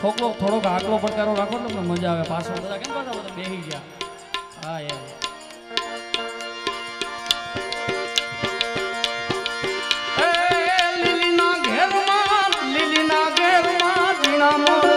થોકલો થોડોક આકલો પડકારો રાખો ને તમને મજા આવે પાછો બધા કેમ પાછા બધા બેહી ગયા. હા યાર લીલીના ઘેરમાં લીલીના ઘેરમાં, ઝીણા મોર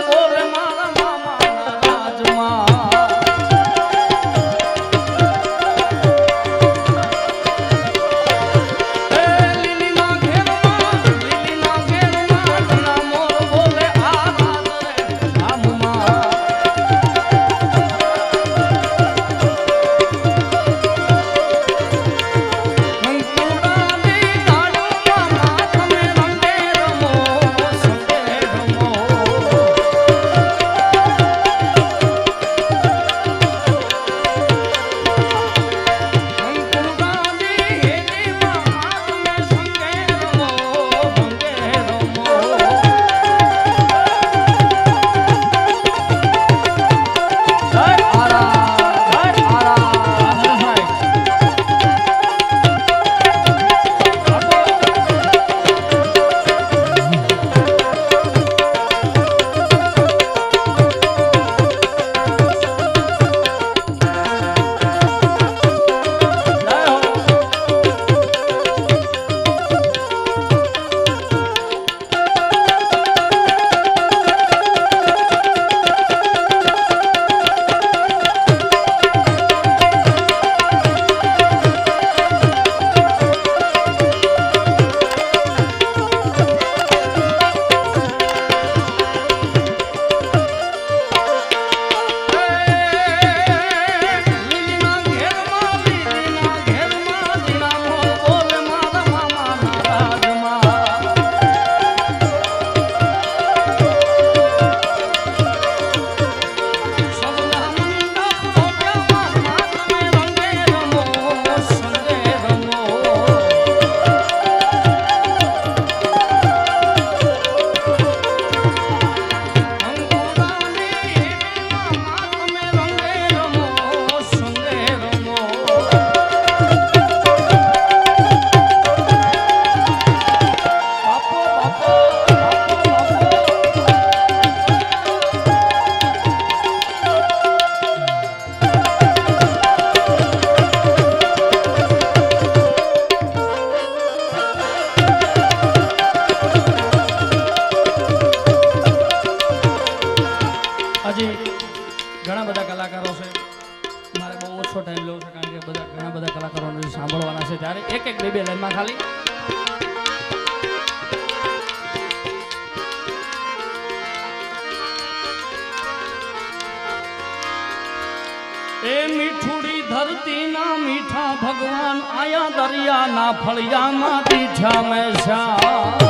કલાકારો છે મારે બહુ ઓછો ટાઈમ લેવો છે કારણ કે બધા ઘણા બધા કલાકારોને હજી સાંભળવાના છે ત્યારે એક એક બે બે લાઈનમાં ખાલી એ મીઠુડી ધરતીના મીઠા ભગવાન આયા દરિયાના ફળિયામાં દીઠા મેં શા એ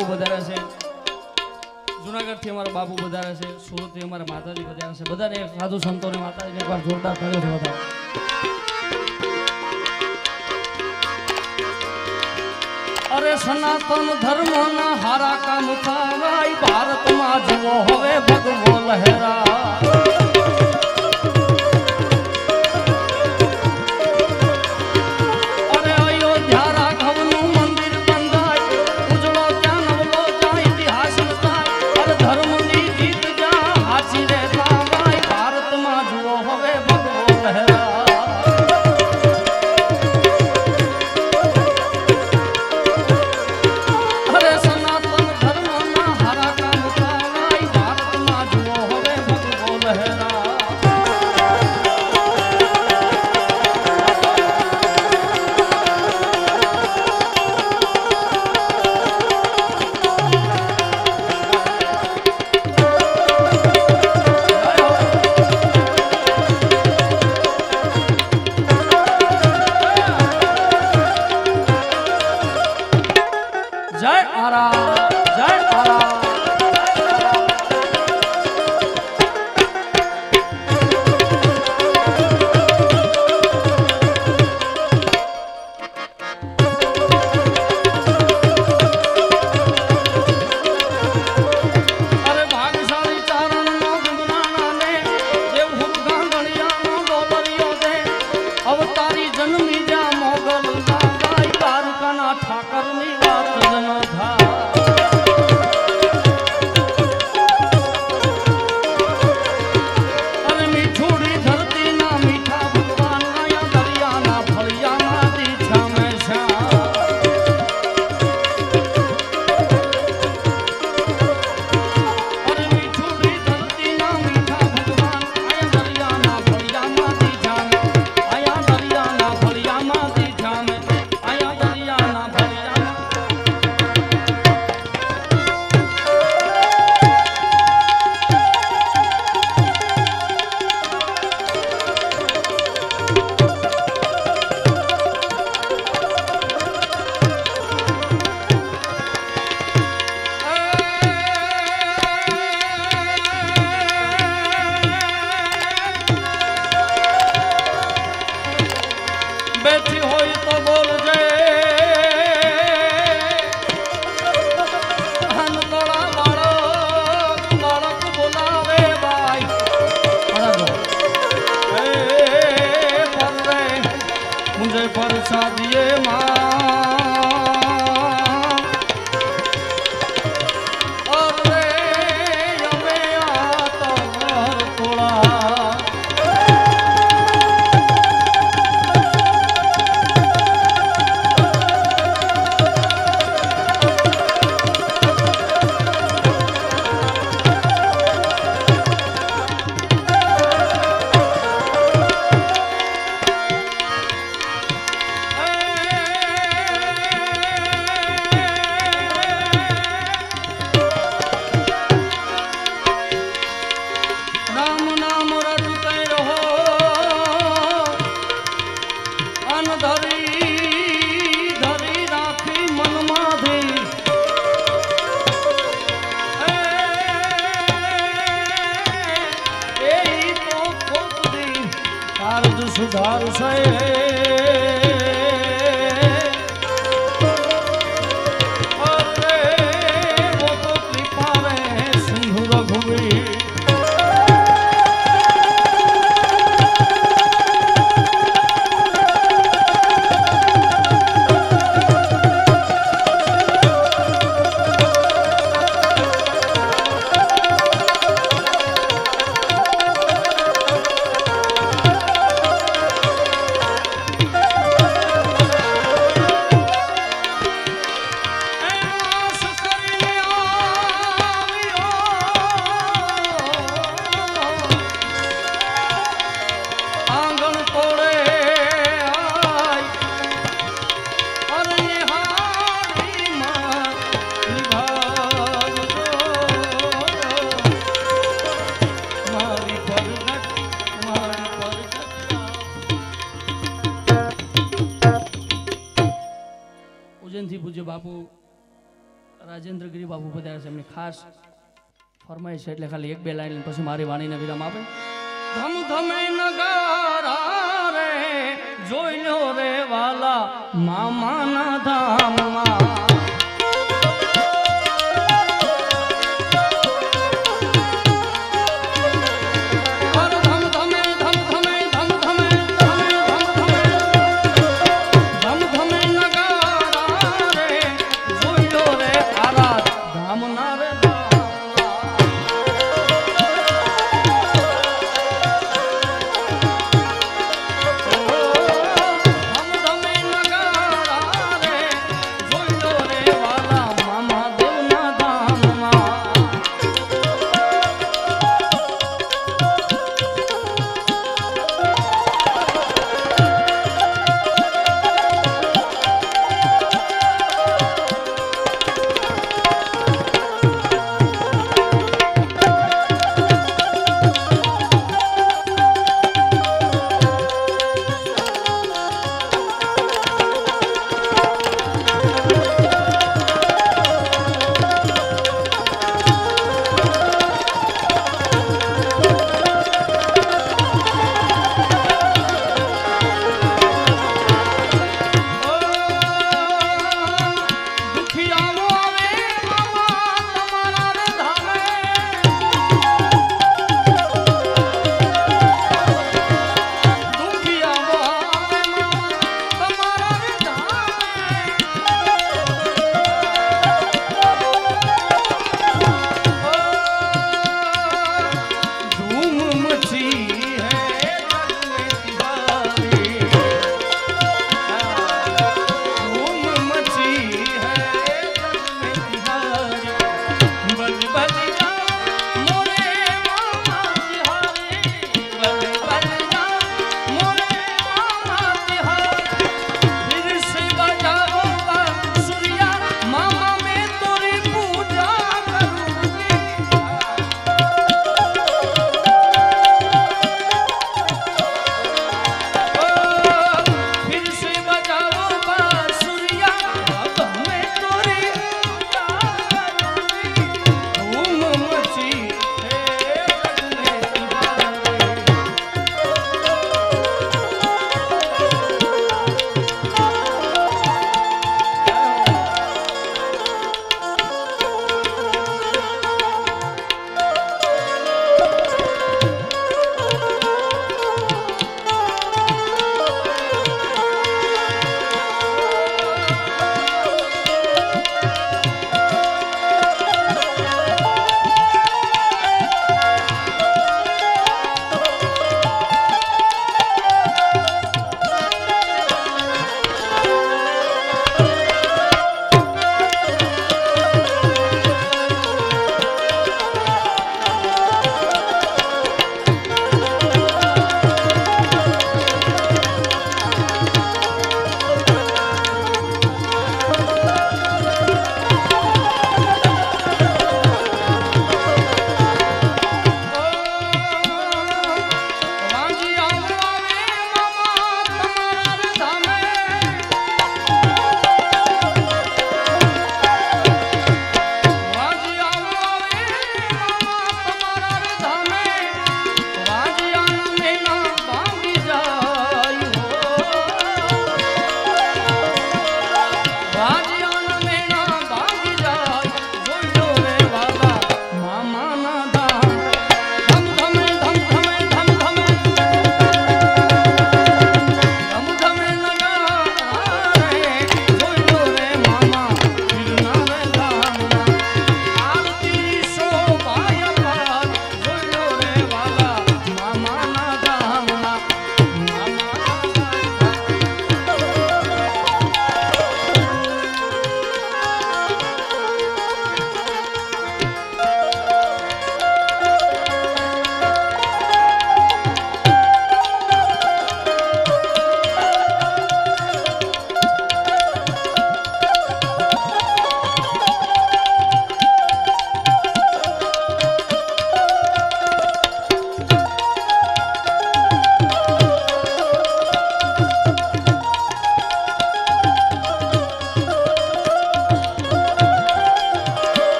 બાપુ વધારે છે. જુનાગઢથી અમારા બાપુ વધારે છે. સુરતથી અમારા માતાજી વધારે છે. બધાને સાધુ સંતોને માતાજીને એકવાર જોરદાર કર્યો છે બધા અરે સનાતન ધર્મના હારા કામ થાય. ભારતમાં જુઓ હવે ભગવો લહેરા. বেঠি হই তবল যে ધાવશે પૂજ્ય બાપુ રાજેન્દ્રગીરી બાપુ પધાર્યા છે. એમની ખાસ ફરમાય છે. એટલે ખાલી એક બે લાઈન પછી મારી વાણીને વિરામ આપે. ધમ ધમે નગારા રે જોઈ લો રે વાલા મામાના ધામમાં.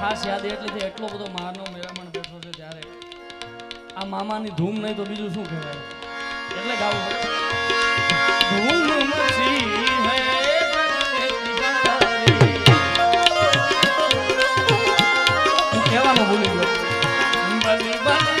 ખાસ યાદ એટલે એટલો બધો મારનો મેળામણ બેઠો છે ત્યારે. આ મામાની ધૂમ નહીં તો બીજું શું કહેવાય? એટલે ગાવું ધૂમ કહેવાનું ભૂલી ગયો.